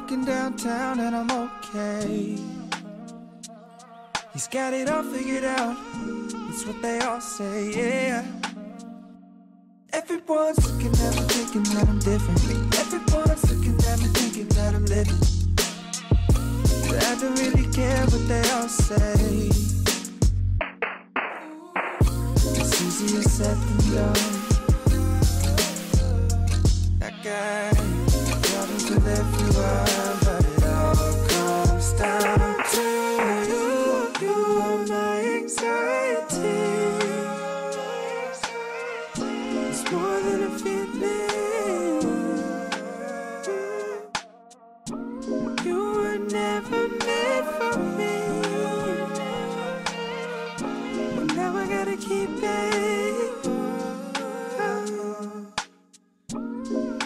Walking downtown and I'm okay. He's got it all figured out. It's what they all say, yeah. Everyone's looking at me thinking that I'm different. Everyone's looking at me thinking that I'm living. But I don't really care what they all say. It's easier said than done. That guy problems with everyone,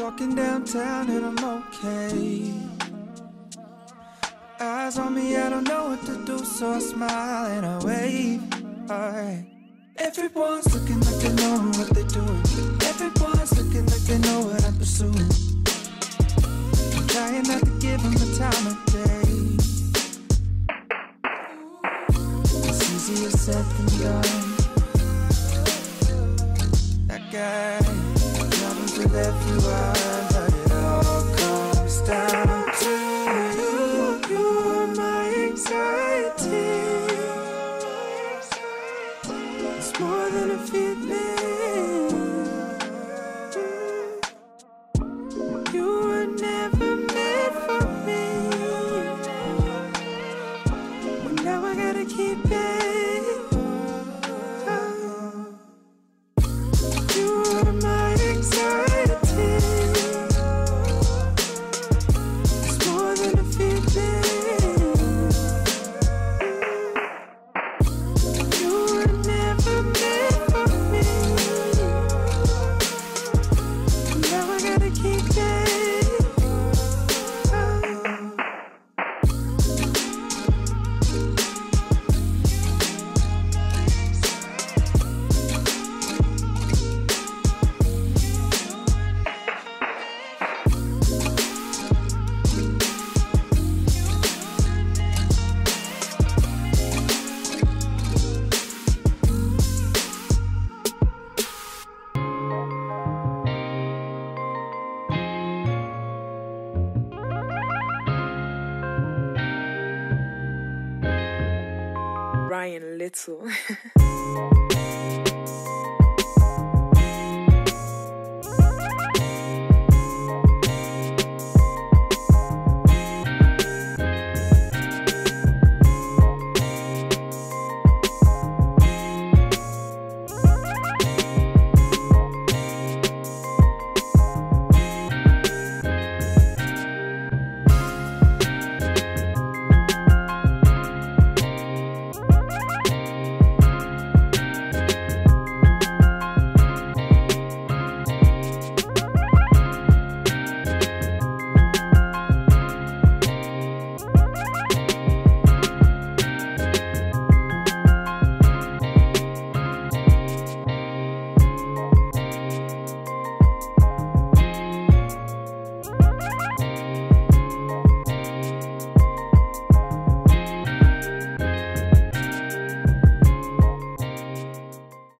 Walking downtown and I'm okay. Eyes on me, I don't know what to do, so I smile and I wave. Alright. Everyone's looking like they know what they're doing. Everyone's looking like they know what I'm pursuing. I'm trying not to give them the time of day. It's easier said than done. That guy, problems with everyone, 列を。